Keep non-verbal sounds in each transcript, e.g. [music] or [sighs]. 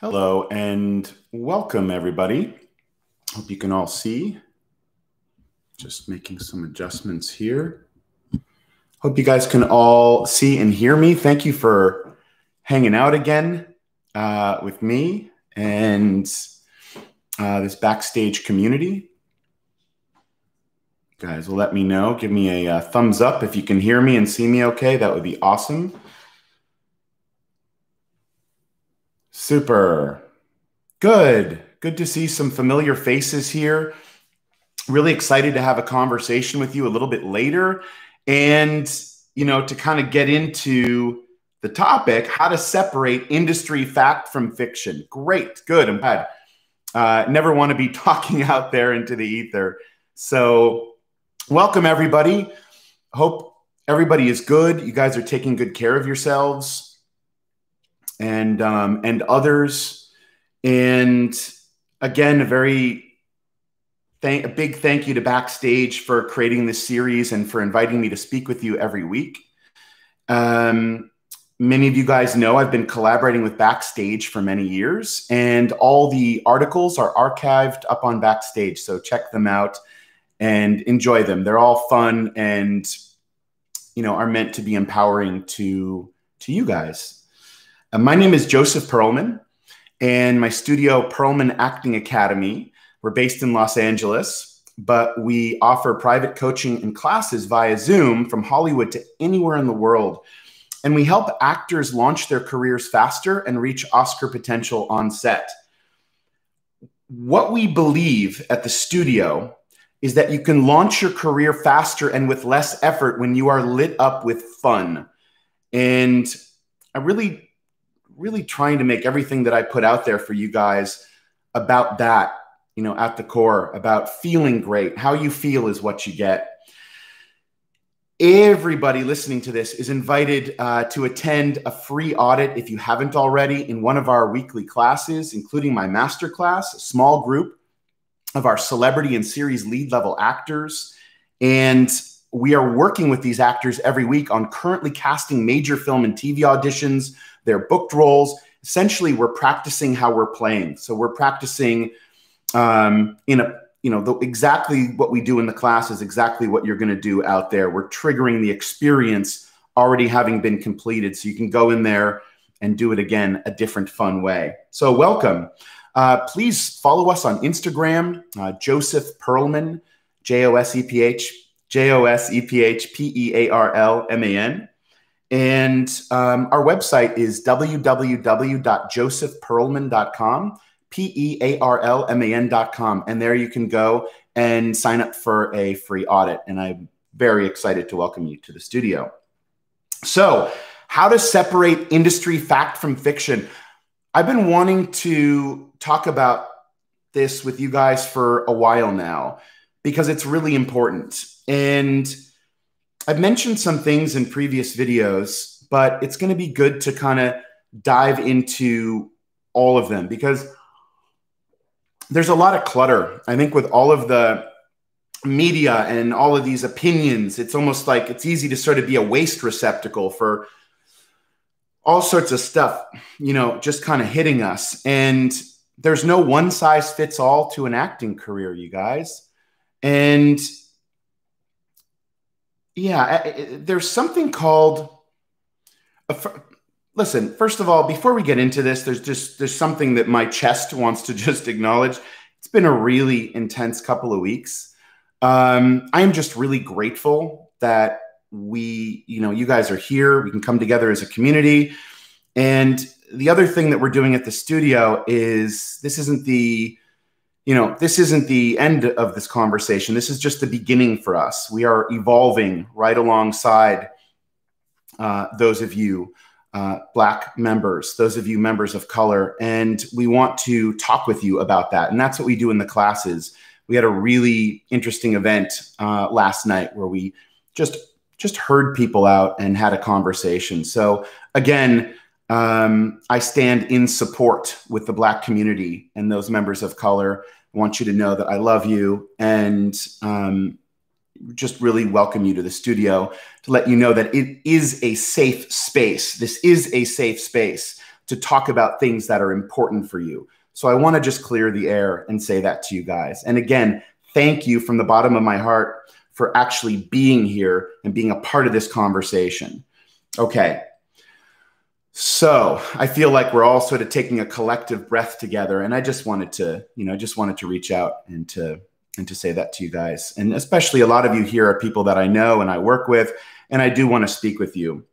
Hello and welcome, everybody. Hope you can all see. Just making some adjustments here. Hope you guys can all see and hear me. Thank you for hanging out again uh, with me and uh, this backstage community. guys will let me know. Give me a, a uh, thumbs up if you can hear me and see me okay. That would be awesome. Super. Good. Good to see some familiar faces here. Really excited to have a conversation with you a little bit later and, you know, to kind of get into the topic how to separate industry fact from fiction. Great. Good. I'm glad. Uh, never want to be [laughs] talking out there into the ether. So, welcome everybody. Hope everybody is good. You guys are taking good care of yourselves and um, and others. And again, a very thank, a big thank you to Backstage for creating this series and for inviting me to speak with you every week. Um, many of you guys know I've been collaborating with Backstage for many years, and all the articles are archived up on Backstage. So check them out and enjoy them. They're all fun and you know are meant to be empowering to to you guys uh, my name is Joseph Pearlman, and my studio, Pearlman Acting Academy, we're based in Los Angeles, but we offer private coaching and classes via Zoom from Hollywood to anywhere in the world. And we help actors launch their careers faster and reach Oscar potential on set. What we believe at the studio is that you can launch your career faster and with less effort when you are lit up with fun. And I really really trying to make everything that I put out there for you guys about that, you know, at the core, about feeling great. How you feel is what you get. Everybody listening to this is invited uh, to attend a free audit if you haven't already in one of our weekly classes, including my master class, a small group of our celebrity and series lead level actors. And we are working with these actors every week on currently casting major film and TV auditions they're booked roles. Essentially, we're practicing how we're playing. So we're practicing um, in a you know the, exactly what we do in the class is exactly what you're going to do out there. We're triggering the experience already having been completed, so you can go in there and do it again a different fun way. So welcome. Uh, please follow us on Instagram, uh, Joseph Pearlman, J O S E P H, J O S E P H P E A R L M A N. And um, our website is www.josephpearlman.com, P E A R L M A N.com. And there you can go and sign up for a free audit. And I'm very excited to welcome you to the studio. So, how to separate industry fact from fiction. I've been wanting to talk about this with you guys for a while now because it's really important. And I've mentioned some things in previous videos, but it's going to be good to kind of dive into all of them because there's a lot of clutter. I think with all of the media and all of these opinions, it's almost like it's easy to sort of be a waste receptacle for all sorts of stuff, you know, just kind of hitting us. And there's no one size fits all to an acting career, you guys. And yeah, eh, eh, eh, there's something called. Listen, first of all, before we get into this, there's just there's something that my chest [laughs] wants to just acknowledge. It's been a really intense couple of weeks. Um, I am just really grateful that we, you know, you guys are here. We can come together as a community. And the other thing that we're doing at the studio is this isn't the you know, this isn't the end of this conversation. This is just the beginning for us. We are evolving right alongside uh, those of you, uh, Black members, those of you members of color. And we want to talk with you about that. And that's what we do in the classes. We had a really interesting event uh, last night where we just just heard people out and had a conversation. So again, um, I stand in support with the Black community and those members of color. I want you to know that I love you and um, just really welcome you to the studio to let you know that it is a safe space. This is a safe space to talk about things that are important for you. So I want to just clear the air and say that to you guys. And again, thank you from the bottom of my heart for actually being here and being a part of this conversation. Okay. So I feel like we're all sort of taking a collective breath together. And I just wanted to, you know, I just wanted to reach out and to and to say that to you guys. And especially a lot of you here are people that I know and I work with, and I do want to speak with you.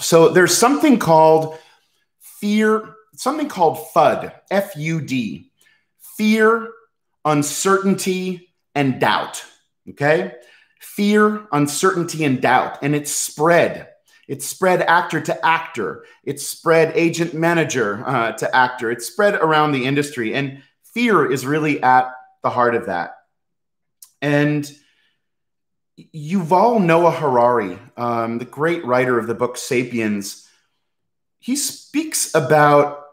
So there's something called fear, something called FUD, F U D, fear, uncertainty, and doubt. Okay? Fear, uncertainty, and doubt. And it's spread. It's spread actor to actor. It's spread agent manager uh, to actor. It's spread around the industry. And fear is really at the heart of that. And Yuval Noah Harari, um, the great writer of the book Sapiens, he speaks about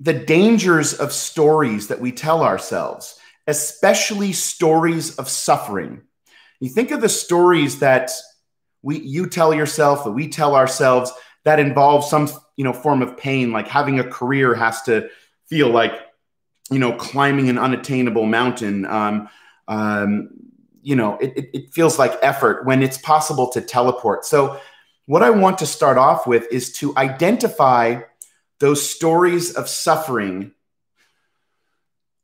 the dangers of stories that we tell ourselves, especially stories of suffering. You think of the stories that we you tell yourself, that we tell ourselves that involves some you know form of pain, like having a career has to feel like you know climbing an unattainable mountain. Um, um, you know, it, it, it feels like effort when it's possible to teleport. So, what I want to start off with is to identify those stories of suffering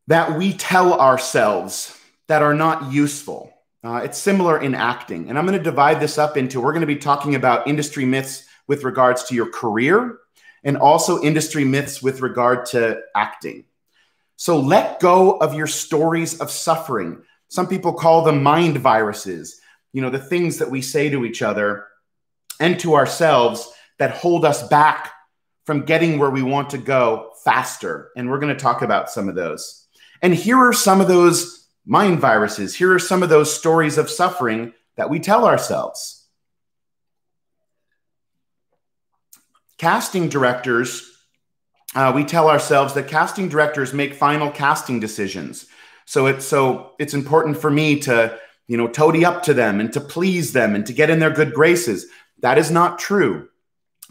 that we tell ourselves that are not useful. Uh, it's similar in acting. And I'm going to divide this up into we're going to be talking about industry myths with regards to your career and also industry myths with regard to acting. So let go of your stories of suffering. Some people call them mind viruses, you know, the things that we say to each other and to ourselves that hold us back from getting where we want to go faster. And we're going to talk about some of those. And here are some of those mind viruses. Here are some of those stories of suffering that we tell ourselves. Casting directors, uh, we tell ourselves that casting directors make final casting decisions. So it's so it's important for me to, you know, toady up to them and to please them and to get in their good graces. That is not true.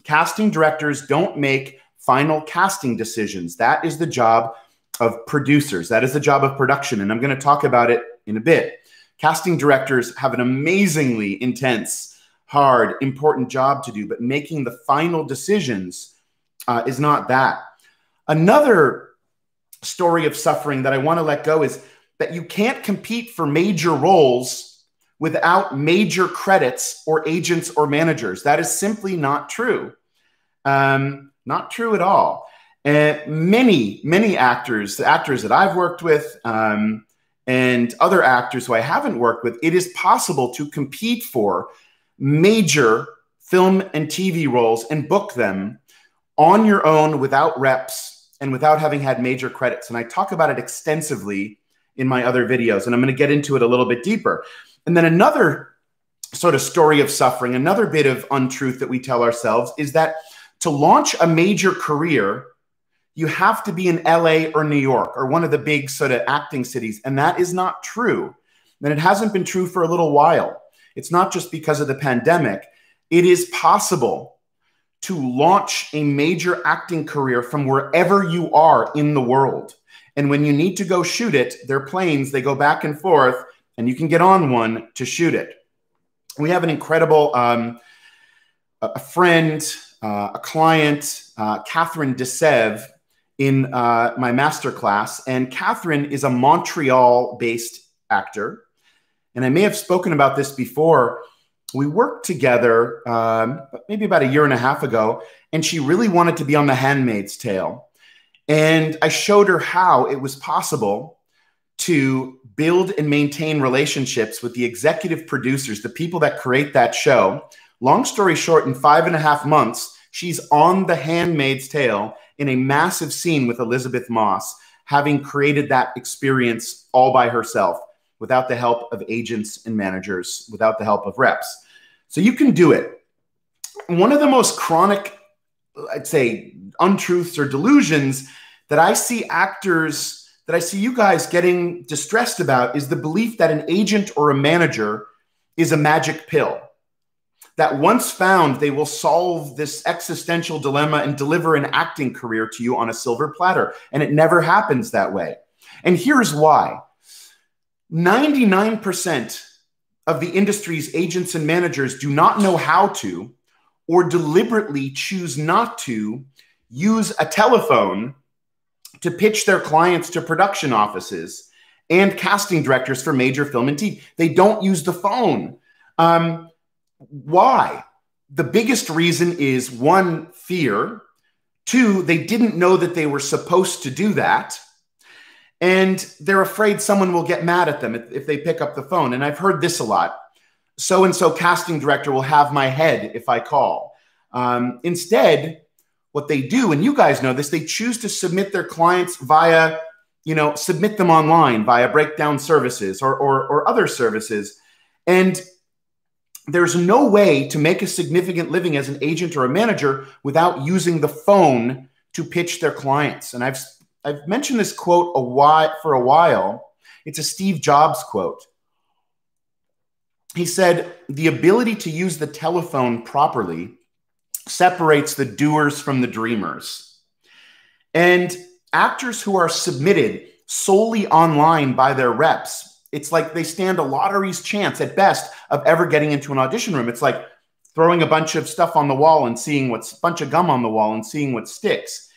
Casting directors don't make final casting decisions. That is the job of producers. That is the job of production. And I'm going to talk about it in a bit. Casting directors have an amazingly intense, hard, important job to do, but making the final decisions uh, is not that. Another story of suffering that I want to let go is that you can't compete for major roles without major credits or agents or managers. That is simply not true. Um, not true at all. And many, many actors, the actors that I've worked with, um, and other actors who I haven't worked with, it is possible to compete for major film and TV roles and book them on your own without reps and without having had major credits. And I talk about it extensively in my other videos, and I'm going to get into it a little bit deeper. And then another sort of story of suffering, another bit of untruth that we tell ourselves is that to launch a major career, you have to be in LA or New York or one of the big sort of acting cities. And that is not true. And it hasn't been true for a little while. It's not just because of the pandemic. It is possible to launch a major acting career from wherever you are in the world. And when you need to go shoot it, their planes, they go back and forth, and you can get on one to shoot it. We have an incredible um, a friend, uh, a client, uh, Catherine Desev, in uh, my masterclass. And Catherine is a Montreal based actor. And I may have spoken about this before we worked together um, maybe about a year and a half ago, and she really wanted to be on The Handmaid's Tale. And I showed her how it was possible to build and maintain relationships with the executive producers, the people that create that show. Long story short, in five and a half months, she's on The Handmaid's Tale in a massive scene with Elisabeth Moss, having created that experience all by herself without the help of agents and managers, without the help of reps. So you can do it. One of the most chronic, I'd say, untruths or delusions that I see actors, that I see you guys getting distressed about is the belief that an agent or a manager is a magic pill. That once found, they will solve this existential dilemma and deliver an acting career to you on a silver platter. And it never happens that way. And here's why 99% of the industry's agents and managers do not know how to or deliberately choose not to use a telephone to pitch their clients to production offices and casting directors for major film and TV. They don't use the phone. Um, why? The biggest reason is one, fear. Two, they didn't know that they were supposed to do that. And they're afraid someone will get mad at them if, if they pick up the phone. And I've heard this a lot. So and so casting director will have my head if I call. Um, instead, what they do, and you guys know this, they choose to submit their clients via, you know, submit them online via breakdown services or, or, or other services. And there's no way to make a significant living as an agent or a manager without using the phone to pitch their clients. And I've I've mentioned this quote a while for a while. It's a Steve Jobs quote. He said, "The ability to use the telephone properly separates the doers from the dreamers." And actors who are submitted solely online by their reps it's like they stand a lottery's chance at best of ever getting into an audition room. It's like throwing a bunch of stuff on the wall and seeing what's a bunch of gum on the wall and seeing what sticks.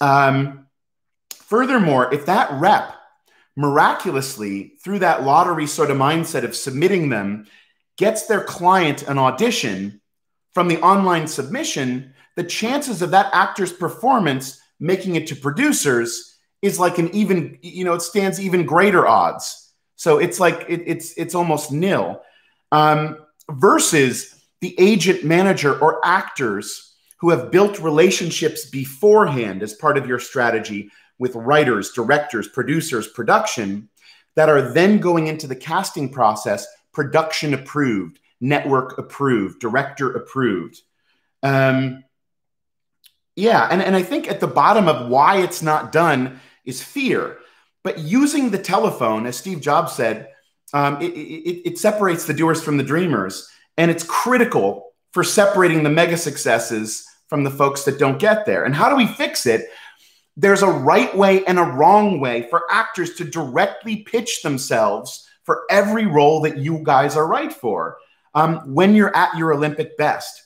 Um, furthermore, if that rep miraculously through that lottery sort of mindset of submitting them gets their client an audition from the online submission, the chances of that actor's performance making it to producers is like an even, you know, it stands even greater odds. So it's like it, it's it's almost nil. Um, versus the agent manager or actors who have built relationships beforehand as part of your strategy with writers, directors, producers, production that are then going into the casting process, production approved, network approved, director approved. Um, yeah, and, and I think at the bottom of why it's not done is fear. But using the telephone, as Steve Jobs said, um, it, it, it separates the doers from the dreamers. And it's critical for separating the mega successes from the folks that don't get there. And how do we fix it? There's a right way and a wrong way for actors to directly pitch themselves for every role that you guys are right for um, when you're at your Olympic best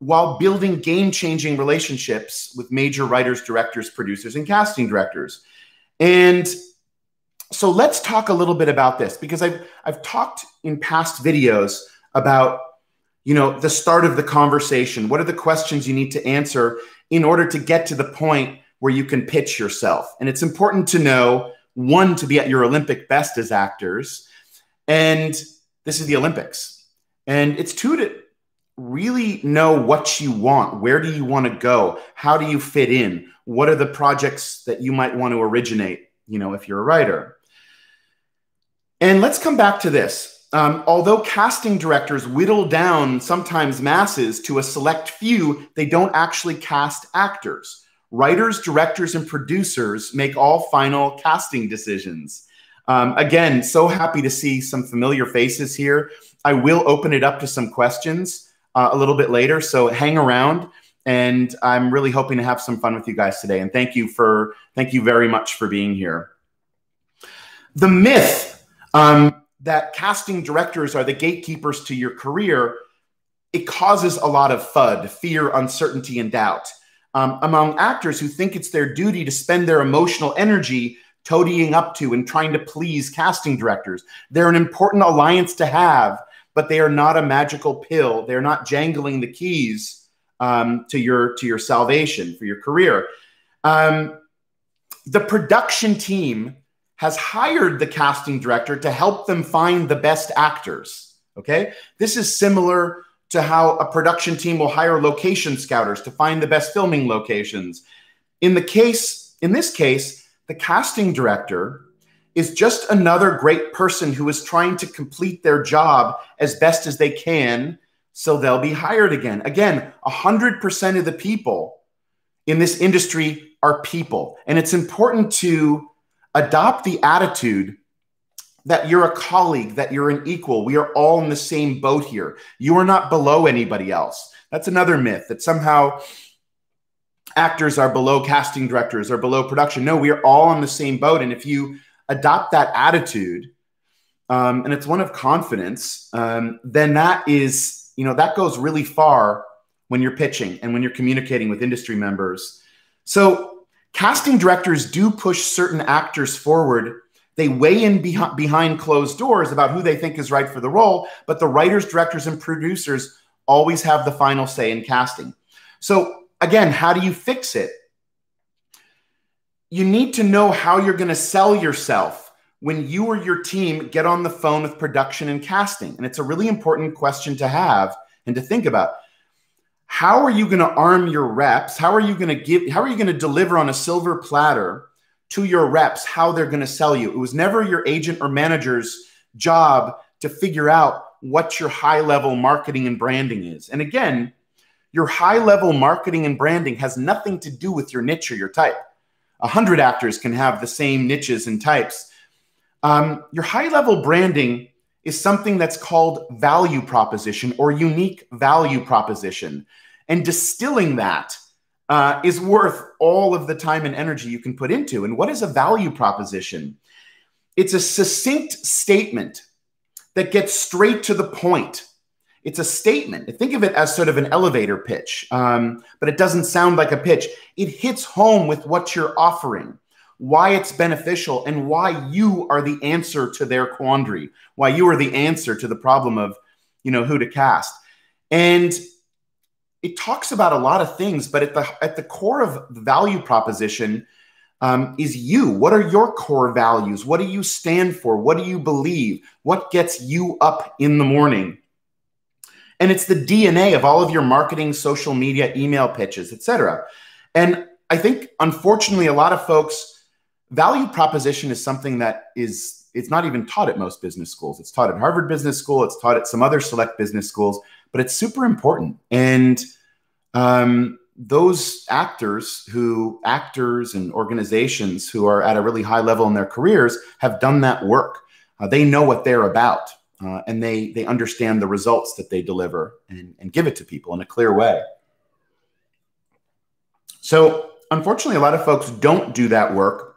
while building game changing relationships with major writers, directors, producers, and casting directors. And so let's talk a little bit about this because I've I've talked in past videos about you know the start of the conversation. What are the questions you need to answer in order to get to the point where you can pitch yourself? And it's important to know one to be at your Olympic best as actors, and this is the Olympics, and it's two to really know what you want. Where do you want to go? How do you fit in? What are the projects that you might want to originate, you know, if you're a writer? And let's come back to this. Um, although casting directors whittle down sometimes masses to a select few, they don't actually cast actors. Writers, directors, and producers make all final casting decisions. Um, again, so happy to see some familiar faces here. I will open it up to some questions uh, a little bit later, so hang around and I'm really hoping to have some fun with you guys today. And thank you for thank you very much for being here. The myth um, that casting directors are the gatekeepers to your career it causes a lot of FUD, fear, uncertainty, and doubt um, among actors who think it's their duty to spend their emotional energy toadying up to and trying to please casting directors. They're an important alliance to have, but they are not a magical pill. They're not jangling the keys um, to your to your salvation for your career. Um, the production team has hired the casting director to help them find the best actors. Okay, this is similar to how a production team will hire location scouters to find the best filming locations. In the case, in this case, the casting director is just another great person who is trying to complete their job as best as they can so they'll be hired again. Again, 100% of the people in this industry are people. And it's important to adopt the attitude that you're a colleague, that you're an equal. We are all in the same boat here. You are not below anybody else. That's another myth that somehow actors are below casting directors or below production. No, we are all on the same boat. And if you adopt that attitude, um, and it's one of confidence, um, then that is, you know, that goes really far when you're pitching and when you're communicating with industry members. So casting directors do push certain actors forward. They weigh in behind, behind closed doors about who they think is right for the role, but the writers, directors, and producers always have the final say in casting. So again, how do you fix it? You need to know how you're going to sell yourself when you or your team get on the phone with production and casting. And it's a really important question to have and to think about. How are you going to arm your reps? How are you going to give how are you going to deliver on a silver platter to your reps how they're going to sell you? It was never your agent or manager's job to figure out what your high level marketing and branding is. And again, your high level marketing and branding has nothing to do with your niche or your type. A hundred actors can have the same niches and types. Um, your high level branding is something that's called value proposition or unique value proposition. And distilling that uh, is worth all of the time and energy you can put into. And what is a value proposition? It's a succinct statement that gets straight to the point. It's a statement. Think of it as sort of an elevator pitch, um, but it doesn't sound like a pitch. It hits home with what you're offering why it's beneficial and why you are the answer to their quandary, why you are the answer to the problem of, you know, who to cast. And it talks about a lot of things, but at the at the core of the value proposition um, is you. What are your core values? What do you stand for? What do you believe? What gets you up in the morning? And it's the DNA of all of your marketing, social media, email pitches, etc. And I think, unfortunately, a lot of folks value proposition is something that is it's not even taught at most business schools. It's taught at Harvard Business School. It's taught at some other select business schools, but it's super important. And um, those actors who actors and organizations who are at a really high level in their careers have done that work. Uh, they know what they're about, uh, and they they understand the results that they deliver and, and give it to people in a clear way. So, unfortunately, a lot of folks don't do that work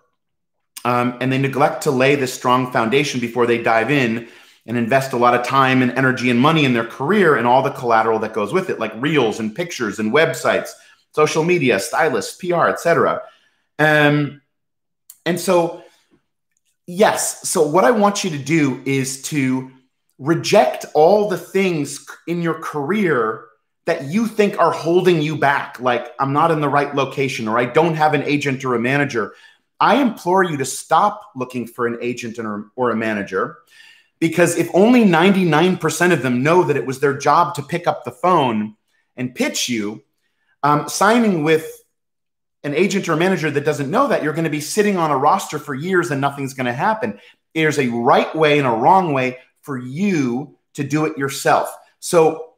um, and they neglect to lay this strong foundation before they dive in and invest a lot of time and energy and money in their career and all the collateral that goes with it, like reels and pictures and websites, social media, stylists, PR, etc. Um, and so, yes. So, what I want you to do is to reject all the things in your career that you think are holding you back. Like, I'm not in the right location, or I don't have an agent or a manager. I implore you to stop looking for an agent or, a manager because if only 99% of them know that it was their job to pick up the phone and pitch you, um, signing with an agent or manager that doesn't know that, you're going to be sitting on a roster for years and nothing's going to happen. There's a right way and a wrong way for you to do it yourself. So,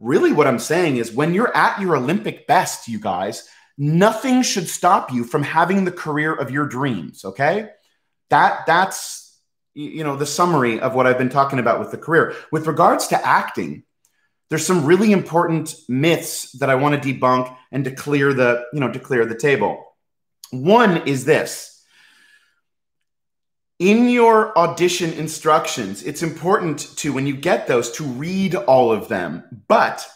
really, what I'm saying is when you're at your Olympic best, you guys, nothing should stop you from having the career of your dreams okay? That that's you know the summary of what i've been talking about with the career. With regards to acting there's some really important myths that i want to debunk and to clear the you know to clear the table. One is this in your audition instructions it's important to when you get those to read all of them but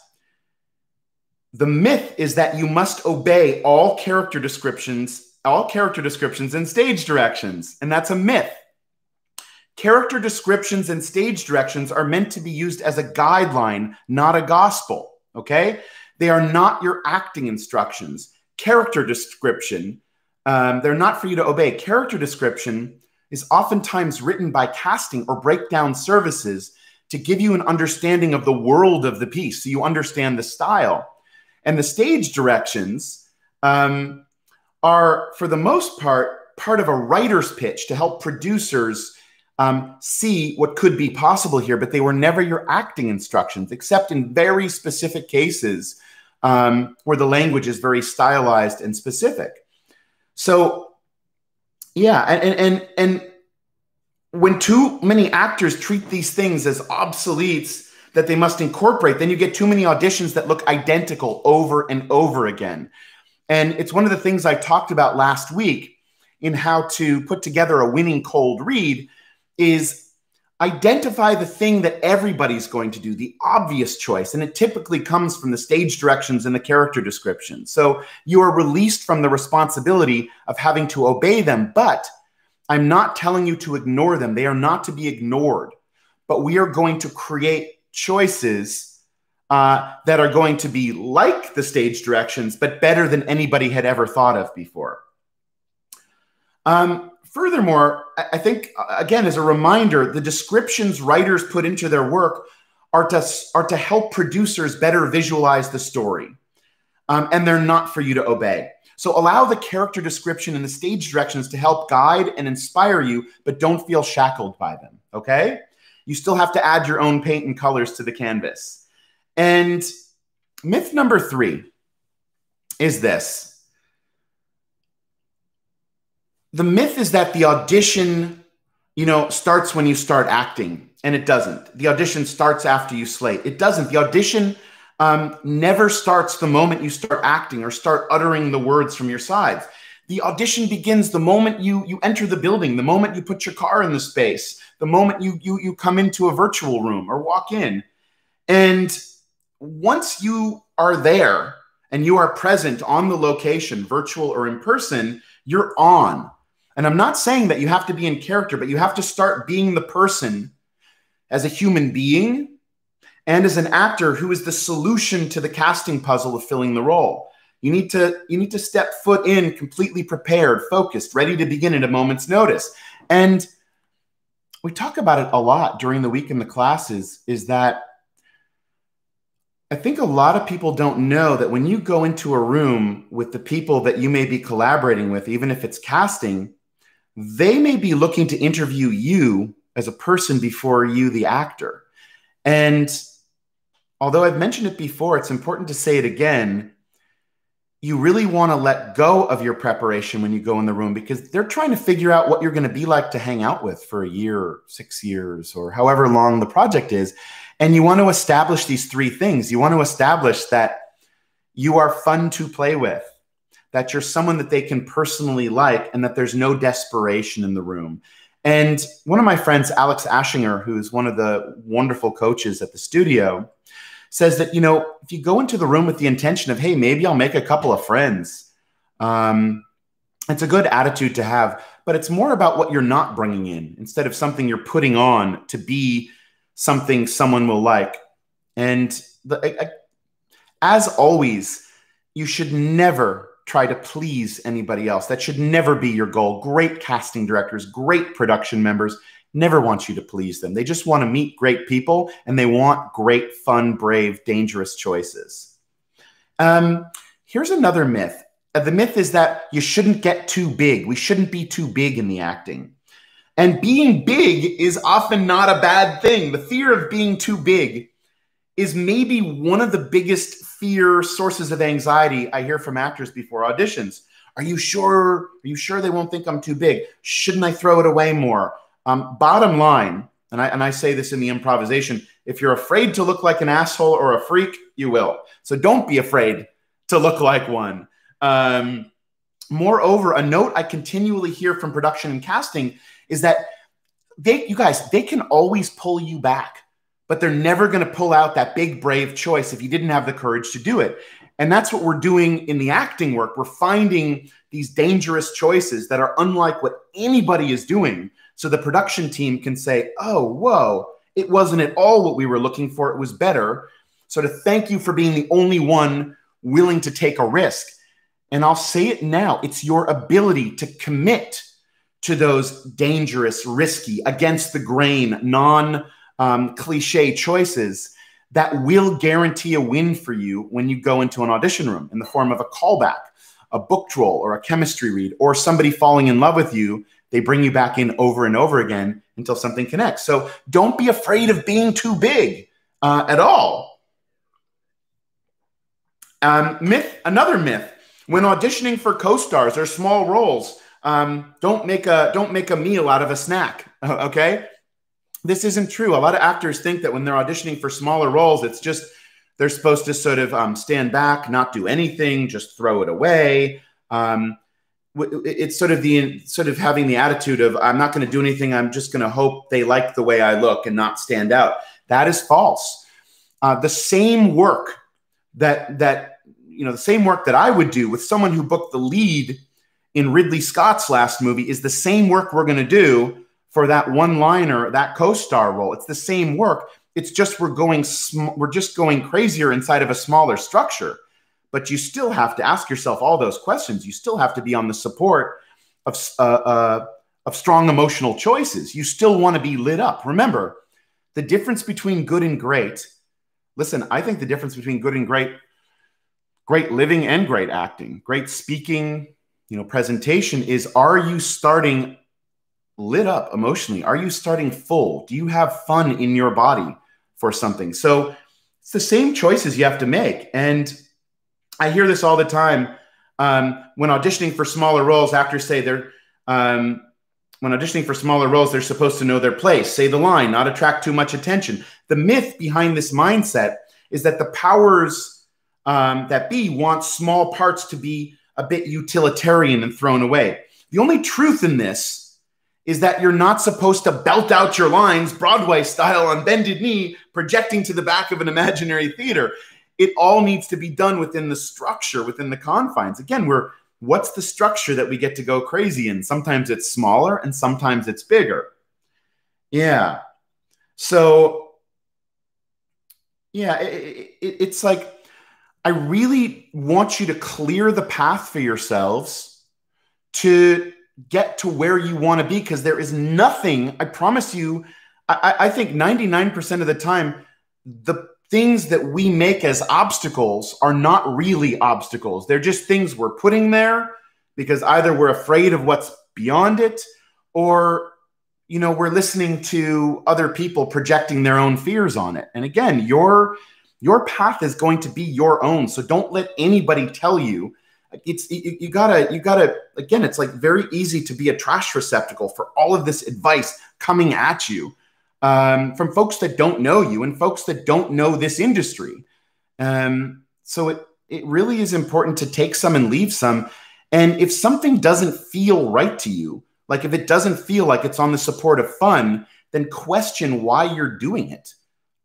the myth is that you must obey all character descriptions, all character descriptions and stage directions, and that's a myth. Character descriptions and stage directions are meant to be used as a guideline, not a gospel, okay? They are not your acting instructions. Character description, um, they're not for you to obey. Character description is oftentimes written by casting or breakdown services to give you an understanding of the world of the piece so you understand the style. And the stage directions um, are, for the most part, part of a writer's pitch to help producers um, see what could be possible here, but they were never your acting instructions, except in very specific cases um, where the language is very stylized and specific. So, yeah, and and and when too many actors treat these things as obsoletes that they must incorporate, then you get too many auditions that look identical over and over again. And it's one of the things I talked about last week in how to put together a winning cold read is identify the thing that everybody's going to do, the obvious choice. And it typically comes from the stage directions and the character description. So you are released from the responsibility of having to obey them. But I'm not telling you to ignore them, they are not to be ignored. But we are going to create choices uh, that are going to be like the stage directions, but better than anybody had ever thought of before. Um, furthermore, I think, again, as a reminder, the descriptions writers put into their work are to, are to help producers better visualize the story. Um, and they're not for you to obey. So allow the character description and the stage directions to help guide and inspire you, but don't feel shackled by them. Okay? you still have to add your own paint and colors to the canvas. And myth number three is this the myth is that the audition you know starts when you start acting and it doesn't the audition starts after you slate it doesn't the audition um, never starts the moment you start acting or start uttering the words from your sides the audition begins the moment you you enter the building the moment you put your car in the space the moment you you you come into a virtual room or walk in. And once you are there and you are present on the location, virtual or in person, you're on. And I'm not saying that you have to be in character, but you have to start being the person as a human being and as an actor who is the solution to the casting puzzle of filling the role. You need to you need to step foot in completely prepared, focused, ready to begin at a moment's notice. And we talk about it a lot during the week in the classes is that I think a lot of people don't know that when you go into a room with the people that you may be collaborating with, even if it's casting, they may be looking to interview you as a person before you, the actor. And although I've mentioned it before, it's important to say it again you really want to let go of your preparation when you go in the room because they're trying to figure out what you're going to be like to hang out with for a year, six years, or however long the project is. And you want to establish these three things. You want to establish that you are fun to play with, that you're someone that they can personally like, and that there's no desperation in the room. And one of my friends, Alex Ashinger, who's one of the wonderful coaches at the studio, says that you know if you go into the room with the intention of hey maybe i'll make a couple of friends um, it's a good attitude to have but it's more about what you're not bringing in instead of something you're putting on to be something someone will like and the, I, as always you should never try to please anybody else that should never be your goal great casting directors great production members never want you to please them. They just want to meet great people and they want great, fun, brave, dangerous choices. Um, here's another myth. Uh, the myth is that you shouldn't get too big. We shouldn't be too big in the acting. And being big is often not a bad thing. The fear of being too big is maybe one of the biggest fear sources of anxiety I hear from actors before auditions. Are you sure? Are you sure they won't think I'm too big? Shouldn't I throw it away more? Um, bottom line, and I, and I say this in the improvisation if you're afraid to look like an asshole or a freak, you will. So don't be afraid to look like one. Um, moreover, a note I continually hear from production and casting is that they, you guys, they can always pull you back, but they're never going to pull out that big, brave choice if you didn't have the courage to do it. And that's what we're doing in the acting work. We're finding these dangerous choices that are unlike what anybody is doing so the production team can say, oh, whoa, it wasn't at all what we were looking for. It was better. So to thank you for being the only one willing to take a risk. And I'll say it now it's your ability to commit to those dangerous, risky, against the grain, non um, cliche choices that will guarantee a win for you when you go into an audition room in the form of a callback, a book troll, or a chemistry read, or somebody falling in love with you they bring you back in over and over again until something connects. So don't be afraid of being too big uh, at all. Um, myth, another myth: when auditioning for co-stars or small roles, um, don't make a don't make a meal out of a snack. [laughs] Okay. This isn't true. A lot of actors think that when they're auditioning for smaller roles, it's just they're supposed to sort of um, stand back, not do anything, just throw it away. Um, it's sort of the sort of having the attitude of I'm not going to do anything. I'm just going to hope they like the way I look and not stand out. That is false. Uh, the same work that that you know the same work that I would do with someone who booked the lead in Ridley Scott's last movie is the same work we're going to do for that one liner, that co-star role. It's the same work. It's just we're going sm- we're just going crazier inside of a smaller structure. But you still have to ask yourself all those questions. You still have to be on the support of uh, uh, of strong emotional choices. You still want to be lit up. Remember, the difference between good and great. Listen, I think the difference between good and great, great living and great acting, great speaking, you know, presentation is: Are you starting lit up emotionally? Are you starting full? Do you have fun in your body for something? So it's the same choices you have to make. And I hear this all the time um, when auditioning for smaller roles. Actors say they're um, when auditioning for smaller roles, they're supposed to know their place, say the line, not attract too much attention. The myth behind this mindset is that the powers um, that be want small parts to be a bit utilitarian and thrown away. The only truth in this is that you're not supposed to belt out your lines Broadway style on bended knee, projecting to the back of an imaginary theater. It all needs to be done within the structure, within the confines. Again, we're what's the structure that we get to go crazy in? Sometimes it's smaller and sometimes it's bigger. Yeah. So, yeah, it, it, it's like I really want you to clear the path for yourselves to get to where you want to be because there is nothing, I promise you, I, I think 99% of the time, the things that we make as obstacles are not really obstacles. They're just things we're putting there because either we're afraid of what's beyond it or you know we're listening to other people projecting their own fears on it and again your your path is going to be your own so don't let anybody tell you it's you, you, gotta you gotta again it's like very easy to be a trash receptacle for all of this advice coming at you um, from folks that don't know you and folks that don't know this industry. Um, so it it really is important to take some and leave some. And if something doesn't feel right to you like if it doesn't feel like it's on the support of fun then question why you're doing it.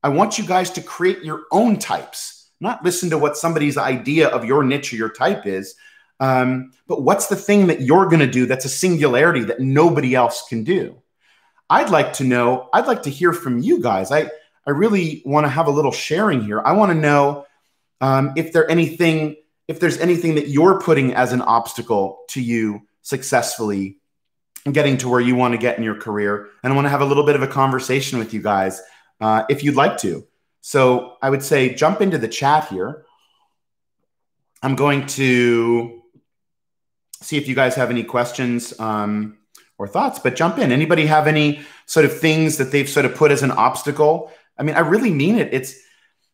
I want you guys to create your own types not listen to what somebody's idea of your niche or your type is, um, but what's the thing that you're going to do that's a singularity that nobody else can do? I'd like to know, I'd like to hear from you guys. I, I really want to have a little sharing here. I want to know um, if there anything, if there's anything that you're putting as an obstacle to you successfully getting to where you want to get in your career. And I want to have a little bit of a conversation with you guys uh, if you'd like to. So I would say jump into the chat here. I'm going to see if you guys have any questions um, or thoughts, but jump in. Anybody have any sort of things that they've sort of put as an obstacle? I mean, I really mean it. It's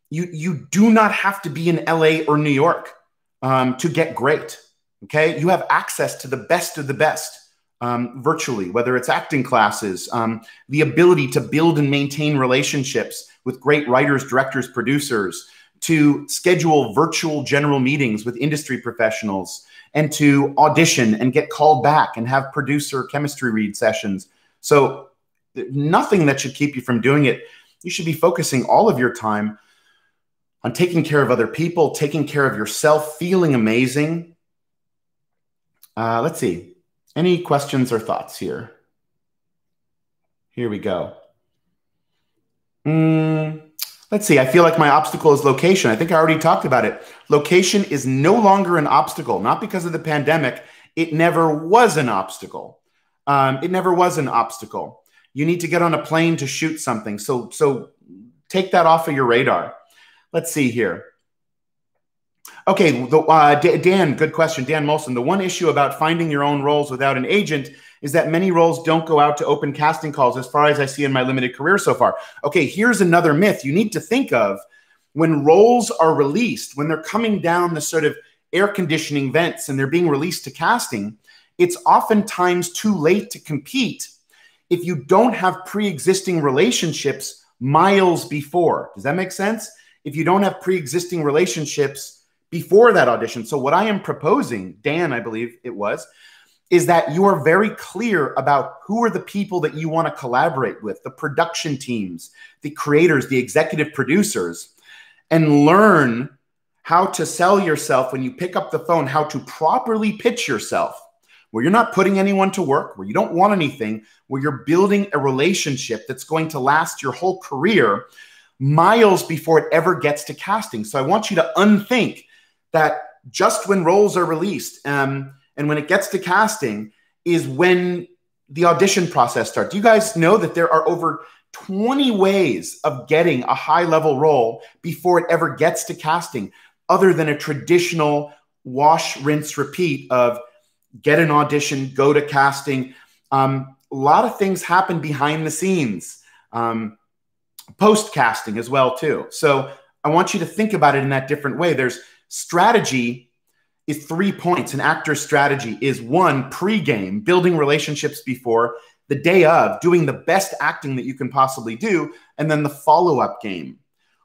you. You do not have to be in LA or New York um, to get great. Okay, you have access to the best of the best um, virtually, whether it's acting classes, um, the ability to build and maintain relationships with great writers, directors, producers, to schedule virtual general meetings with industry professionals, and to audition and get called back and have producer chemistry read sessions. So, nothing that should keep you from doing it. You should be focusing all of your time on taking care of other people, taking care of yourself, feeling amazing. Uh, let's see. Any questions or thoughts here? Here we go. Mm, let's see. I feel like my obstacle is location. I think I already talked about it. Location is no longer an obstacle, not because of the pandemic. It never was an obstacle. Um, it never was an obstacle. You need to get on a plane to shoot something. So, so take that off of your radar. Let's see here. Okay, the, uh, Dan, good question. Dan Molson. The one issue about finding your own roles without an agent is that many roles don't go out to open casting calls, as far as I see in my limited career so far. Okay, here's another myth you need to think of when roles are released, when they're coming down the sort of air conditioning vents and they're being released to casting, it's oftentimes too late to compete if you don't have pre existing relationships miles before. Does that make sense? If you don't have pre existing relationships before that audition. So, what I am proposing, Dan, I believe it was, is that you are very clear about who are the people that you want to collaborate with, the production teams, the creators, the executive producers, and learn how to sell yourself when you pick up the phone, how to properly pitch yourself, where you're not putting anyone to work, where you don't want anything, where you're building a relationship that's going to last your whole career miles before it ever gets to casting. So I want you to unthink that just when roles are released, um, and when it gets to casting is when the audition process starts. Do you guys know that there are over 20 ways of getting a high level role before it ever gets to casting, other than a traditional wash, rinse, repeat of get an audition, go to casting. Um, a lot of things happen behind the scenes, um, post casting as well too. So I want you to think about it in that different way. There's strategy is three points. An actor's strategy is one, pregame, building relationships before, the day of, doing the best acting that you can possibly do, and then the follow up game.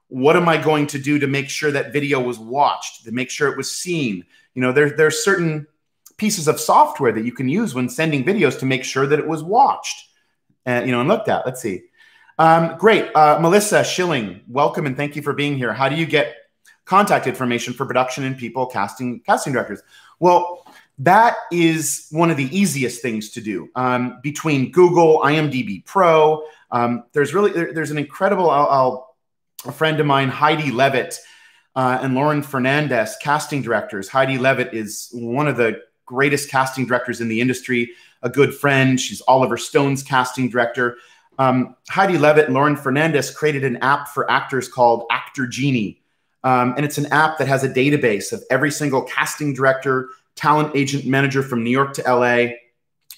What am I going to do to make sure that video was watched, to make sure it was seen? You know, there, there's certain pieces of software that you can use when sending videos to make sure that it was watched, and, you know, and looked at. Let's see. Um, great. Uh, Melissa Schilling, welcome and thank you for being here. How do you get contact information for production and people casting casting directors. Well, that is one of the easiest things to do um, between Google, IMDb Pro. Um, there's really there, there's an incredible. I'll, I'll, a friend of mine, Heidi Levitt, uh, and Lauren Fernandez, casting directors. Heidi Levitt is one of the greatest casting directors in the industry. A good friend. She's Oliver Stone's casting director. Um, Heidi Levitt and Lauren Fernandez created an app for actors called Actor Genie. Um, and it's an app that has a database of every single casting director, talent agent, manager from New York to LA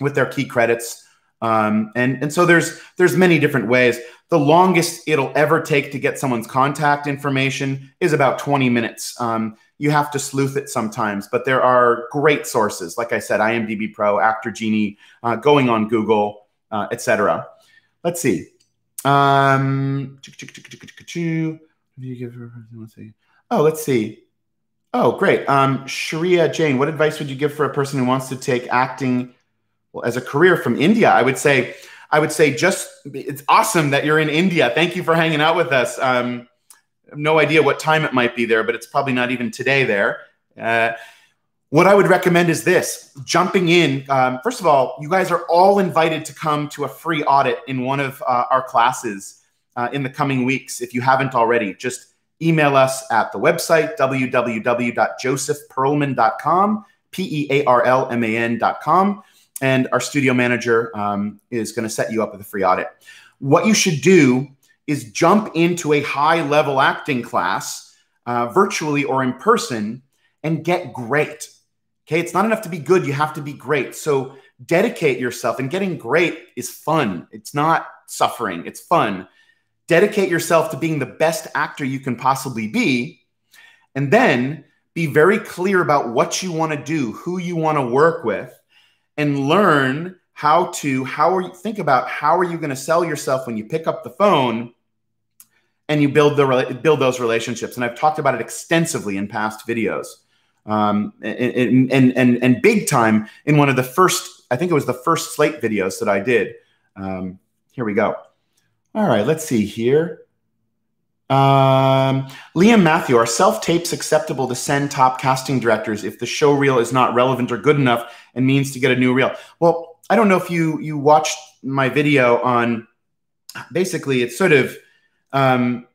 with their key credits. Um, and, and so there's there's many different ways. The longest it'll ever take to get someone's contact information is about 20 minutes. Um, you have to sleuth it sometimes, but there are great sources. Like I said, IMDb Pro, Actor Genie, uh, going on Google, uh, etc. Let's see. Um, do you give her? Let's see. Oh, let's see. Oh, great. Um, Sharia Jane, what advice would you give for a person who wants to take acting well, as a career from India? I would say, I would say, just it's awesome that you're in India. Thank you for hanging out with us. Um, no idea what time it might be there, but it's probably not even today there. Uh, what I would recommend is this jumping in. Um, first of all, you guys are all invited to come to a free audit in one of uh, our classes uh, in the coming weeks. If you haven't already, just email us at the website www.josephpearlman.com, P E A R L M A N.com. And our studio manager um, is going to set you up with a free audit. What you should do is jump into a high level acting class, uh, virtually or in person, and get great. Okay, it's not enough to be good, you have to be great. So dedicate yourself, and getting great is fun. It's not suffering, it's fun dedicate yourself to being the best actor you can possibly be, and then be very clear about what you want to do, who you want to work with, and learn how to how are you think about how are you going to sell yourself when you pick up the phone and you build the build those relationships. And I've talked about it extensively in past videos. Um, and, and, and, and big time in one of the first, I think it was the first slate videos that I did. Um, here we go. All right, let's see here. Um, Liam Matthew, are self tapes acceptable to send top casting directors if the show reel is not relevant or good enough and means to get a new reel? Well, I don't know if you you watched my video on basically it's sort of um,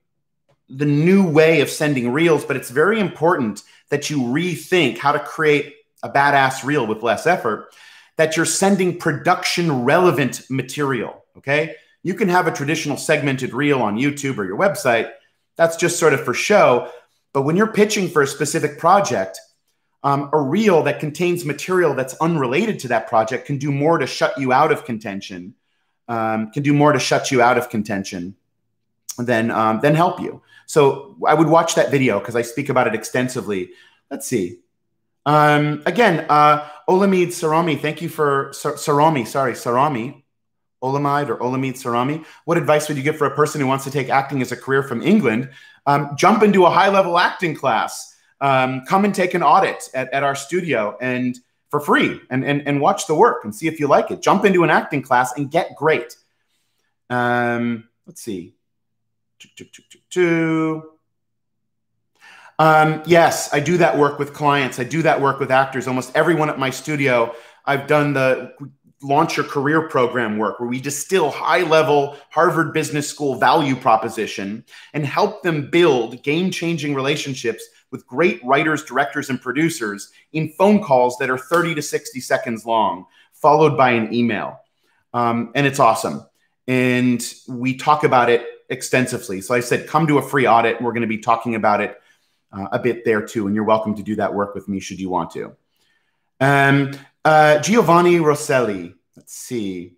the new way of sending reels, but it's very important that you rethink how to create a badass reel with less effort. That you're sending production relevant material. Okay you can have a traditional segmented reel on YouTube or your website. That's just sort of for show. But when you're pitching for a specific project, um, a reel that contains material that's unrelated to that project can do more to shut you out of contention, um, can do more to shut you out of contention than, um, than help you. So I would watch that video because I speak about it extensively. Let's see. Um, again, uh, Olamide Sarami, thank you for Sar- Sarami, sorry, Sarami Olamide or Olamide Sarami. What advice would you give for a person who wants to take acting as a career from England? Um, jump into a high level acting class. Um, come and take an audit at, at our studio and for free and, and, and watch the work and see if you like it. Jump into an acting class and get great. Um, let's see. Um, yes, I do that work with clients. I do that work with actors. Almost everyone at my studio, I've done the launch your career program work where we distill high level Harvard Business School value proposition and help them build game changing relationships with great writers, directors, and producers in phone calls that are 30 to 60 seconds long, followed by an email. Um, and it's awesome. And we talk about it extensively. So I said, come to a free audit, we're going to be talking about it uh, a bit there too. And you're welcome to do that work with me should you want to. Um, uh, Giovanni Rosselli. Let's see.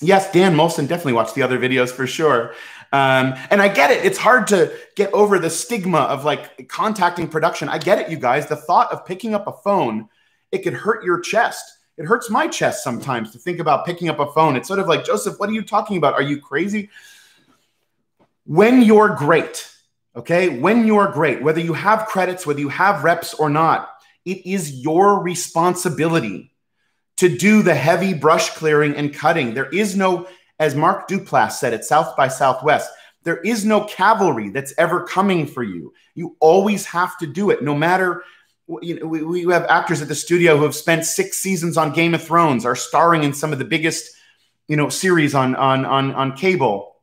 Yes, Dan Molson definitely watched the other videos for sure. Um, and I get it. It's hard to get over the stigma of like contacting production. I get it, you guys. The thought of picking up a phone, it could hurt your chest. It hurts my chest sometimes to think about picking up a phone. It's sort of like, Joseph, what are you talking about? Are you crazy? When you're great, okay, when you're great, whether you have credits, whether you have reps or not, it is your responsibility to do the heavy brush clearing and cutting. There is no, as Mark Duplass said at South by Southwest, there is no cavalry that's ever coming for you. You always have to do it, no matter. You know, we, we have actors at the studio who have spent six seasons on Game of Thrones, are starring in some of the biggest, you know, series on on on on cable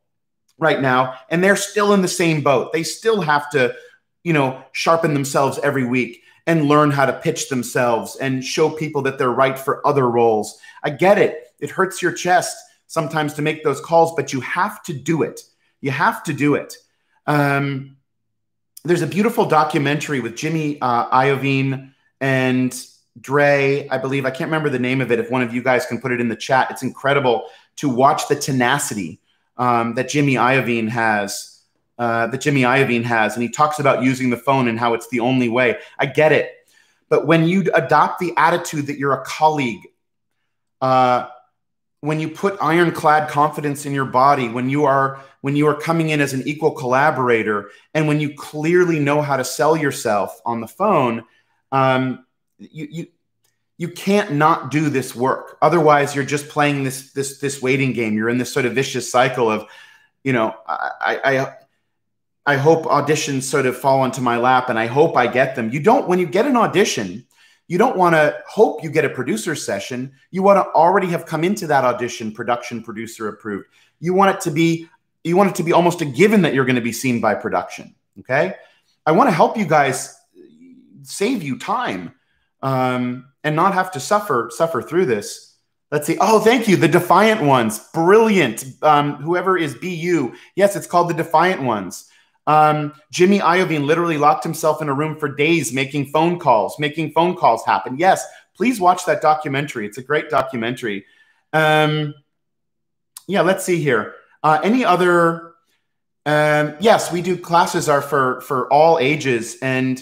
right now, and they're still in the same boat. They still have to, you know, sharpen themselves every week and learn how to pitch themselves and show people that they're right for other roles. I get it. It hurts your chest sometimes to make those calls, but you have to do it. You have to do it. Um, there's a beautiful documentary with Jimmy uh, Iovine and Dre, I believe. I can't remember the name of it. If one of you guys can put it in the chat, it's incredible to watch the tenacity um, that Jimmy Iovine has uh, that Jimmy Iovine has, and he talks about using the phone and how it's the only way. I get it, but when you adopt the attitude that you're a colleague, uh, when you put ironclad confidence in your body, when you are when you are coming in as an equal collaborator, and when you clearly know how to sell yourself on the phone, um, you you you can't not do this work. Otherwise, you're just playing this this this waiting game. You're in this sort of vicious cycle of, you know, I, I I hope auditions sort of fall into my lap and I hope I get them. You don't, when you get an audition, you don't want to hope you get a producer session. You want to already have come into that audition production producer approved. You want it to be, you want it to be almost a given that you're going to be seen by production. Okay. I want to help you guys save you time um, and not have to suffer, suffer through this. Let's see. Oh, thank you. The Defiant Ones. Brilliant. Um, whoever is BU. Yes, it's called the Defiant Ones. Um, Jimmy Iovine literally locked himself in a room for days making phone calls, making phone calls happen. Yes, please watch that documentary. It's a great documentary. Um, yeah, let's see here. Uh, any other? Um, yes, we do. Classes are for for all ages, and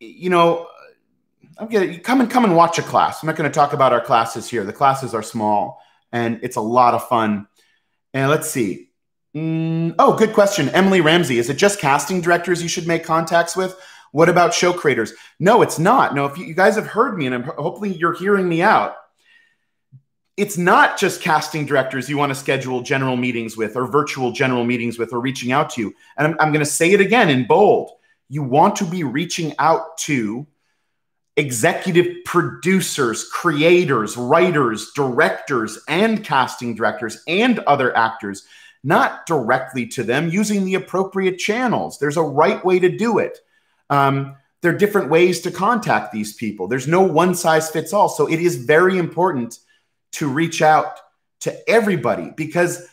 you know, I'm gonna come and come and watch a class. I'm not going to talk about our classes here. The classes are small, and it's a lot of fun. And let's see. Mm, oh, good question. Emily Ramsey. Is it just casting directors you should make contacts with? What about show creators? No, it's not. No, if you, guys have heard me and I'm, hopefully you're hearing me out, it's not just casting directors you want to schedule general meetings with or virtual general meetings with or reaching out to. You. And I'm, I'm going to say it again in bold. You want to be reaching out to executive producers, creators, writers, directors, and casting directors and other actors not directly to them, using the appropriate channels. There's a right way to do it. Um, there are different ways to contact these people. There's no one size fits all. So it is very important to reach out to everybody because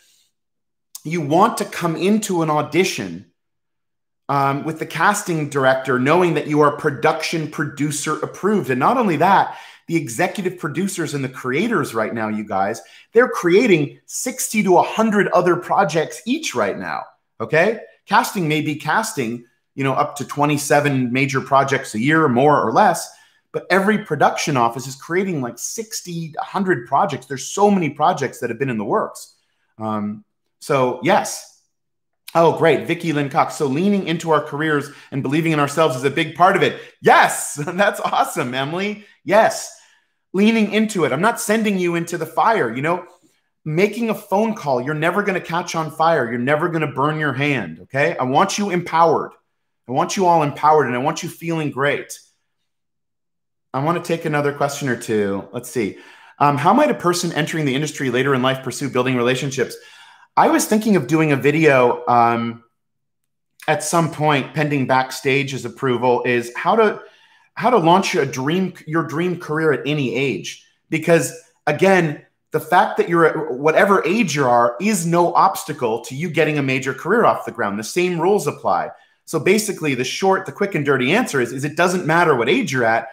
you want to come into an audition um, with the casting director knowing that you are production producer approved. And not only that, the executive producers and the creators right now, you guys, they're creating 60 to 100 other projects each right now. Okay. Casting may be casting, you know, up to 27 major projects a year, more or less. but every production office is creating like 60, 100 projects. There's so many projects that have been in the works. Um, so, yes. Oh, great. Vicky Cox. So, leaning into our careers and believing in ourselves is a big part of it. Yes. [laughs] That's awesome, Emily. Yes. Leaning into it. I'm not sending you into the fire. You know, making a phone call, you're never going to catch on fire. You're never going to burn your hand. Okay. I want you empowered. I want you all empowered and I want you feeling great. I want to take another question or two. Let's see. Um, how might a person entering the industry later in life pursue building relationships? I was thinking of doing a video um, at some point, pending backstage's approval, is how to how to launch a dream your dream career at any age. Because again, the fact that you're at whatever age you are is no obstacle to you getting a major career off the ground. The same rules apply. So basically, the short, the quick and dirty answer is, is it doesn't matter what age you're at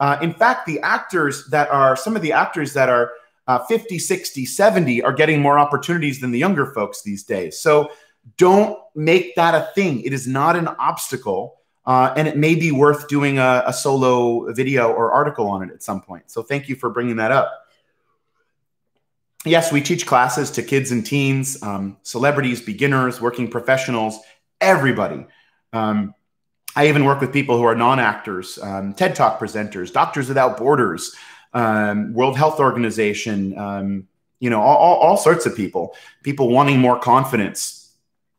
uh, in fact, the actors that are some of the actors that are uh, 50, 60, 70 are getting more opportunities than the younger folks these days. So don't make that a thing. It is not an obstacle. Uh, and it may be worth doing a, a solo video or article on it at some point. So thank you for bringing that up. Yes, we teach classes to kids and teens, um, celebrities, beginners, working professionals, everybody. Um, I even work with people who are non actors, um, TED Talk presenters, Doctors Without Borders, um, World Health Organization, um, you know, all, all, all, sorts of people, people wanting more confidence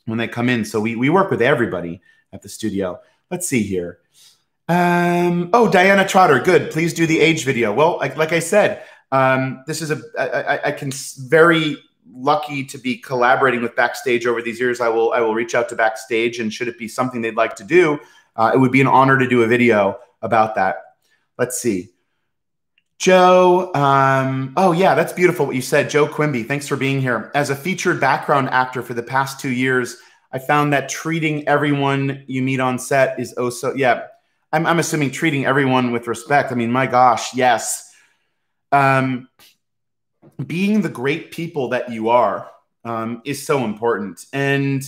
when they come in. So we, we work with everybody at the studio. Let's see here. Um, oh, Diana Trotter, good. Please do the age video. Well, like, like I said, um, this is a I, I can very lucky to be collaborating with Backstage over these years. I will I will reach out to Backstage, and should it be something they'd like to do, uh, it would be an honor to do a video about that. Let's see. Joe, um, oh yeah, that's beautiful what you said. Joe Quimby, thanks for being here. As a featured background actor for the past two years, I found that treating everyone you meet on set is oh so, yeah. I'm, I'm assuming treating everyone with respect. I mean, my gosh, yes. Um, being the great people that you are um, is so important. And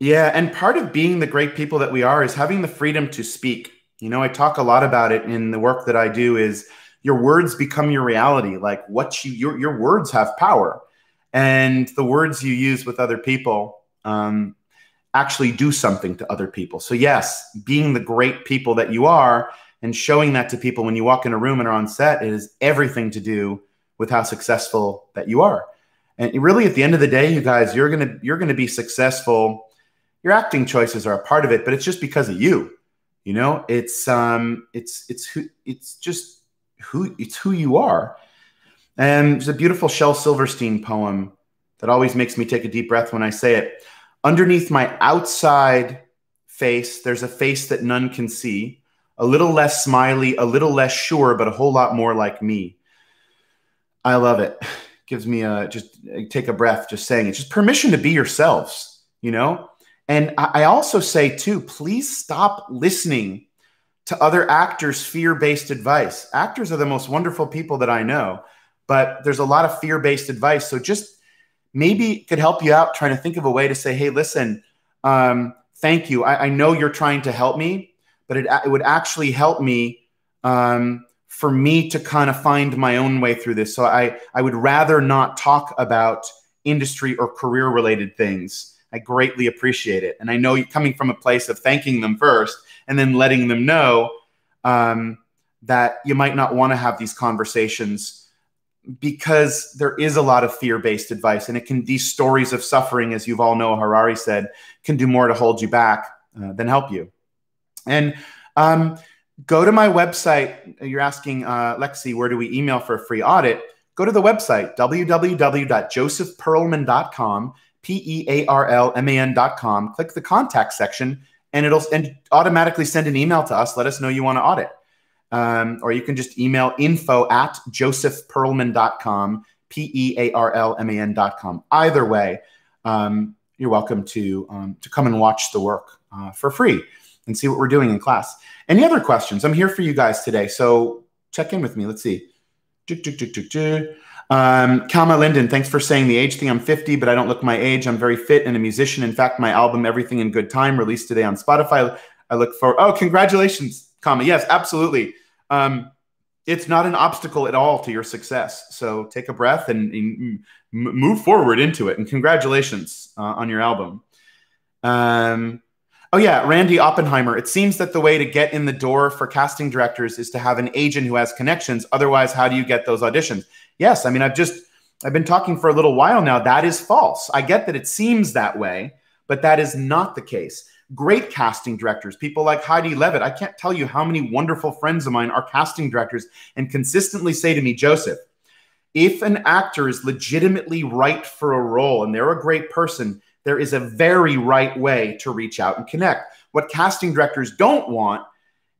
yeah, and part of being the great people that we are is having the freedom to speak. You know, I talk a lot about it in the work that I do is your words become your reality. Like what you your your words have power. And the words you use with other people um, actually do something to other people. So yes, being the great people that you are and showing that to people when you walk in a room and are on set is everything to do with how successful that you are. And really at the end of the day, you guys, you're gonna you're gonna be successful your acting choices are a part of it, but it's just because of you. You know, it's um, it's it's who it's just who it's who you are. And there's a beautiful Shel Silverstein poem that always makes me take a deep breath when I say it. Underneath my outside face, there's a face that none can see, a little less smiley, a little less sure, but a whole lot more like me. I love it. [sighs] Gives me a just take a breath just saying it. Just permission to be yourselves, you know? And I also say, too, please stop listening to other actors' fear based advice. Actors are the most wonderful people that I know, but there's a lot of fear based advice. So just maybe could help you out trying to think of a way to say, hey, listen, um, thank you. I, I, know you're trying to help me, but it, it would actually help me um, for me to kind of find my own way through this. So I, I would rather not talk about industry or career related things I greatly appreciate it. And I know you coming from a place of thanking them first and then letting them know um, that you might not want to have these conversations because there is a lot of fear-based advice and it can these stories of suffering as Yuval Noah Harari said can do more to hold you back uh, than help you. And um, go to my website. You're asking uh, lexi where do we email for a free audit? Go to the website www.josephpearlman.com P-E-A-R-L-M-A-N dot com, click the contact section and it'll and automatically send an email to us. Let us know you want to audit. Um, or you can just email info at josephpearlman.com, P-E-A-R-L-M-A-N.com. Either way, um, you're welcome to, um, to come and watch the work uh, for free and see what we're doing in class. Any other questions? I'm here for you guys today. So check in with me. Let's see. Um, Kalma Linden, thanks for saying the age thing. I'm 50, but I don't look my age. I'm very fit and a musician. In fact, my album, Everything in Good Time, released today on Spotify. I look for, oh, congratulations. comma. Yes, absolutely. Um, it's not an obstacle at all to your success. So take a breath and, and move forward into it. And congratulations uh, on your album. Um, oh, yeah, Randy Oppenheimer. It seems that the way to get in the door for casting directors is to have an agent who has connections. Otherwise, how do you get those auditions? Yes, I mean, I've just, I've been talking for a little while now. That is false. I get that it seems that way, but that is not the case great casting directors, people like Heidi Levitt. I can't tell you how many wonderful friends of mine are casting directors and consistently say to me, Joseph, if an actor is legitimately right for a role and they're a great person, there is a very right way to reach out and connect. What casting directors don't want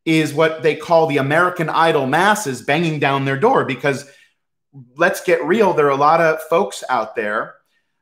is what they call the American Idol masses banging down their door because let's get real, there are a lot of folks out there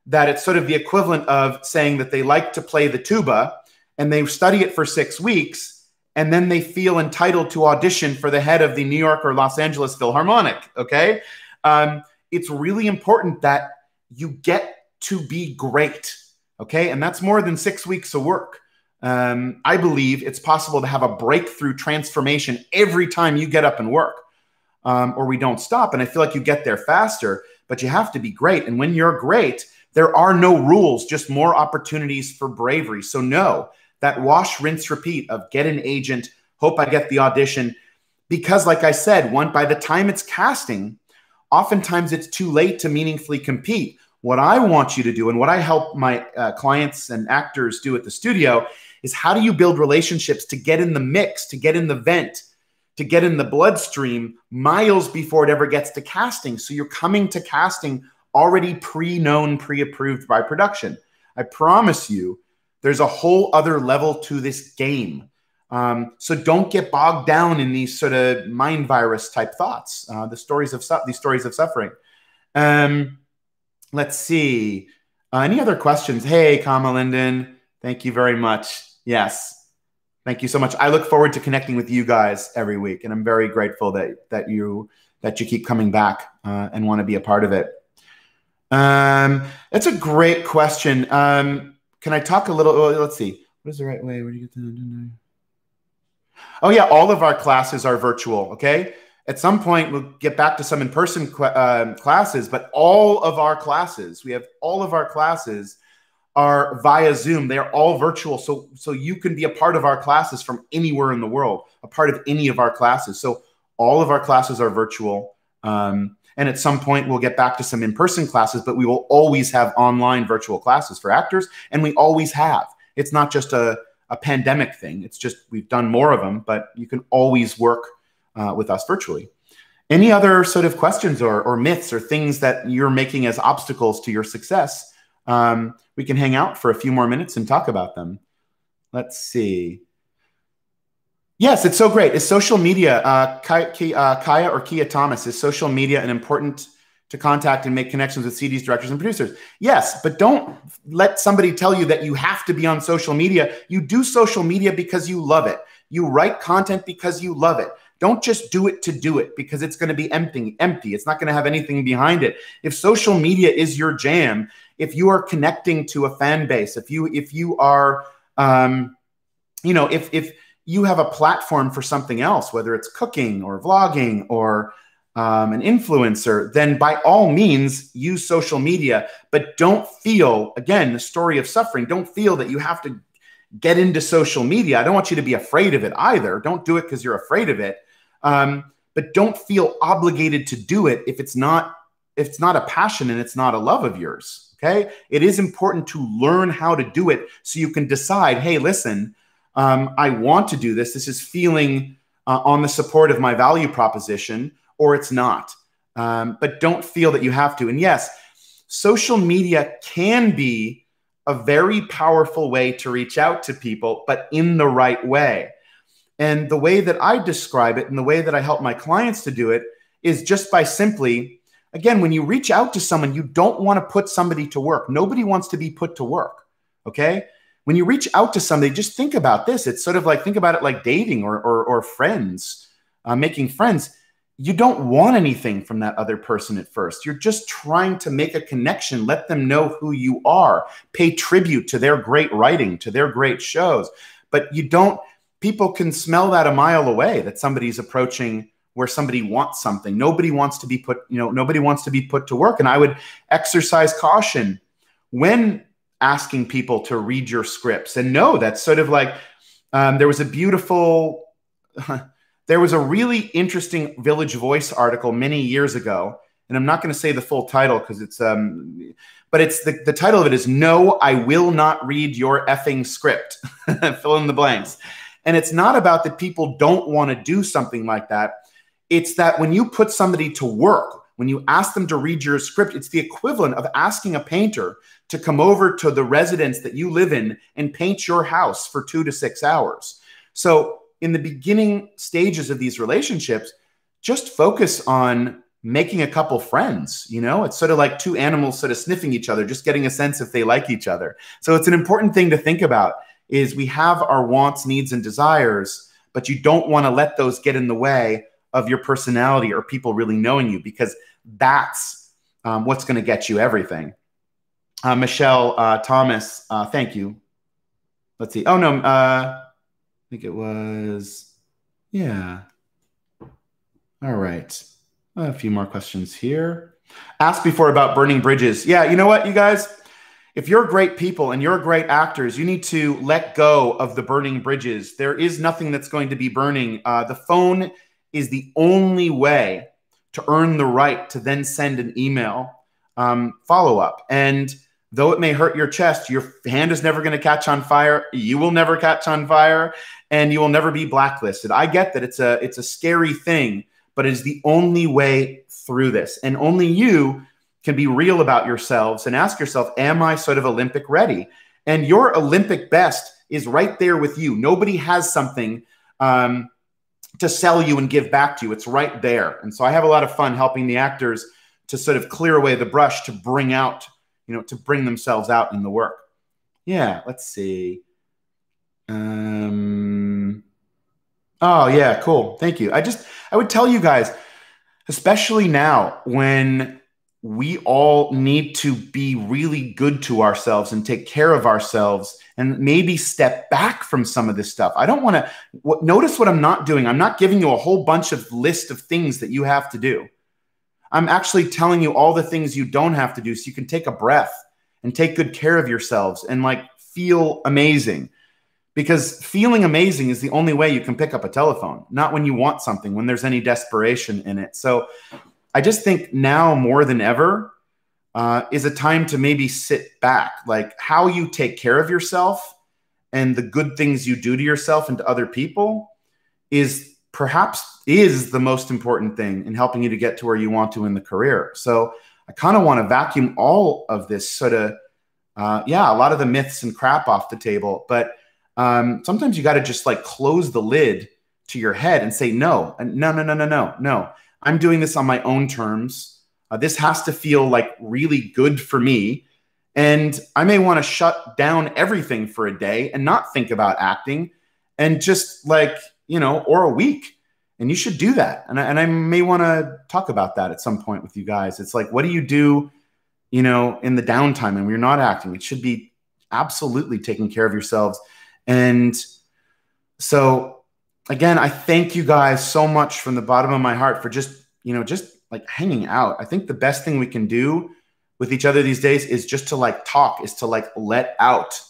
that it's sort of the equivalent of saying that they like to play the tuba and they study it for six weeks and then they feel entitled to audition for the head of the New York or Los Angeles Philharmonic. Okay. Um, it's really important that you get to be great. Okay. And that's more than six weeks of work. Um, I believe it's possible to have a breakthrough transformation every time you get up and work, um, or we don't stop. And I feel like you get there faster, but you have to be great. And when you're great, there are no rules, just more opportunities for bravery. So, no, that wash, rinse, repeat of get an agent, hope I get the audition. Because, like I said, one by the time it's casting, oftentimes it's too late to meaningfully compete. What I want you to do, and what I help my uh, clients and actors do at the studio, is how do you build relationships to get in the mix, to get in the vent, to get in the bloodstream miles before it ever gets to casting. So you're coming to casting already pre known, pre approved by production. I promise you, there's a whole other level to this game. Um, so don't get bogged down in these sort of mind virus type thoughts. Uh, the stories of these stories of suffering. Um, let's see. Uh, any other questions? Hey, Kama Linden, thank you very much. Yes, thank you so much. I look forward to connecting with you guys every week, and I'm very grateful that that you that you keep coming back uh, and want to be a part of it. Um, that's a great question. Um, can I talk a little? Well, let's see. What is the right way? Where do you get the? Oh yeah, all of our classes are virtual. Okay. At some point, we'll get back to some in-person uh, classes, but all of our classes, we have all of our classes are via Zoom. They are all virtual, so so you can be a part of our classes from anywhere in the world, a part of any of our classes. So all of our classes are virtual. Um, and at some point, we'll get back to some in person classes, but we will always have online virtual classes for actors. And we always have. It's not just a, a pandemic thing, it's just we've done more of them, but you can always work uh, with us virtually. Any other sort of questions or, or myths or things that you're making as obstacles to your success? Um, we can hang out for a few more minutes and talk about them. Let's see. Yes, it's so great. Is social media, uh, Kaya, uh, Kaya or Kia Thomas, is social media an important to contact and make connections with CDs, directors, and producers? Yes, but don't let somebody tell you that you have to be on social media. You do social media because you love it. You write content because you love it. Don't just do it to do it because it's going to be empty. Empty. It's not going to have anything behind it. If social media is your jam, if you are connecting to a fan base, if you if you are, um, you know, if if you have a platform for something else, whether it's cooking or vlogging or um, an influencer, then by all means use social media. But don't feel, again, the story of suffering, don't feel that you have to get into social media. I don't want you to be afraid of it either. Don't do it because you're afraid of it. Um, but don't feel obligated to do it if it's not if it's not a passion and it's not a love of yours okay it is important to learn how to do it so you can decide hey listen um, I want to do this. This is feeling uh, on the support of my value proposition, or it's not. Um, but don't feel that you have to. And yes, social media can be a very powerful way to reach out to people, but in the right way. And the way that I describe it and the way that I help my clients to do it is just by simply, again, when you reach out to someone, you don't want to put somebody to work. Nobody wants to be put to work. Okay when you reach out to somebody, just think about this. It's sort of like think about it like dating or or, or friends, uh, making friends. You don't want anything from that other person at first. You're just trying to make a connection, let them know who you are, pay tribute to their great writing, to their great shows. But you don't people can smell that a mile away that somebody's approaching where somebody wants something. Nobody wants to be put, you know, nobody wants to be put to work. And I would exercise caution when asking people to read your scripts and no, that's sort of like um, there was a beautiful, [laughs] there was a really interesting Village Voice article many years ago. And I'm not going to say the full title because it's, um, but it's the, the title of it is No, I Will Not Read Your Effing Script. [laughs] Fill in the blanks. And it's not about that people don't want to do something like that. It's that when you put somebody to work, when you ask them to read your script, it's the equivalent of asking a painter to come over to the residence that you live in and paint your house for two to six hours. So, in the beginning stages of these relationships, just focus on making a couple friends. You know, it's sort of like two animals sort of sniffing each other, just getting a sense if they like each other. So, it's an important thing to think about is we have our wants, needs, and desires, but you don't want to let those get in the way of your personality or people really knowing you because that's um, what's going to get you everything. Uh, Michelle uh, Thomas, uh, thank you. Let's see. Oh, no, uh, I think it was, yeah. All right. A few more questions here. Asked before about burning bridges. Yeah, you know what, you guys? If you're great people and you're great actors, you need to let go of the burning bridges. There is nothing that's going to be burning. Uh, the phone is the only way to earn the right to then send an email um, follow up. And though it may hurt your chest, your hand is never going to catch on fire. You will never catch on fire, and you will never be blacklisted. I get that it's a it's a scary thing, but it is the only way through this. And only you can be real about yourselves and ask yourself, am I sort of Olympic ready? And your Olympic best is right there with you. Nobody has something um, to sell you and give back to you. It's right there. And so I have a lot of fun helping the actors to sort of clear away the brush to bring out, you know, to bring themselves out in the work. Yeah, let's see. Um, oh, yeah, cool. Thank you. I just, I would tell you guys, especially now when we all need to be really good to ourselves and take care of ourselves and maybe step back from some of this stuff. I don't want to notice what I'm not doing. I'm not giving you a whole bunch of list of things that you have to do. I'm actually telling you all the things you don't have to do so you can take a breath and take good care of yourselves and like feel amazing. Because feeling amazing is the only way you can pick up a telephone, not when you want something, when there's any desperation in it. So I just think now more than ever, uh, is a time to maybe sit back, like how you take care of yourself and the good things you do to yourself and to other people is perhaps is the most important thing in helping you to get to where you want to in the career. So I kind of want to vacuum all of this sort of, uh, yeah, a lot of the myths and crap off the table. But um, sometimes you got to just like close the lid to your head and say, no, no, no, no, no, no, no. I'm doing this on my own terms. Uh, this has to feel like really good for me. And I may want to shut down everything for a day and not think about acting and just like, you know, or a week. And you should do that. And I, and I may want to talk about that at some point with you guys. It's like, what do you do, you know, in the downtime and when you're not acting? It should be absolutely taking care of yourselves. And so, again, I thank you guys so much from the bottom of my heart for just, you know, just like hanging out. I think the best thing we can do with each other these days is just to like talk, is to like let out,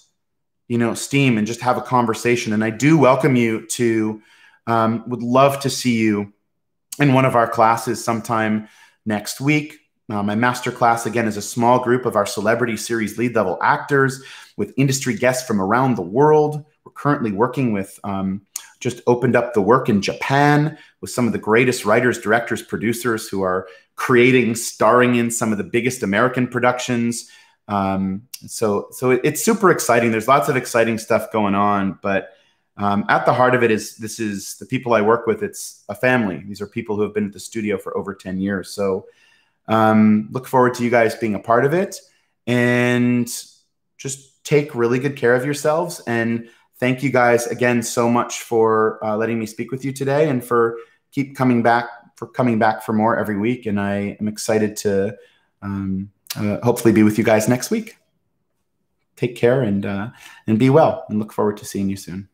you know, steam and just have a conversation. And I do welcome you to, um, would love to see you in one of our classes sometime next week. Uh, my master class, again, is a small group of our celebrity series lead level actors with industry guests from around the world. We're currently working with um, just opened up the work in Japan with some of the greatest writers, directors, producers who are creating, starring in some of the biggest American productions. Um, so, so it, it's super exciting. There's lots of exciting stuff going on, but um, at the heart of it is this is the people I work with. It's a family. These are people who have been at the studio for over 10 years. So, um, look forward to you guys being a part of it and just take really good care of yourselves and thank you guys again so much for uh, letting me speak with you today and for keep coming back for coming back for more every week. And I am excited to um, uh, hopefully be with you guys next week. Take care and uh, and be well, and look forward to seeing you soon.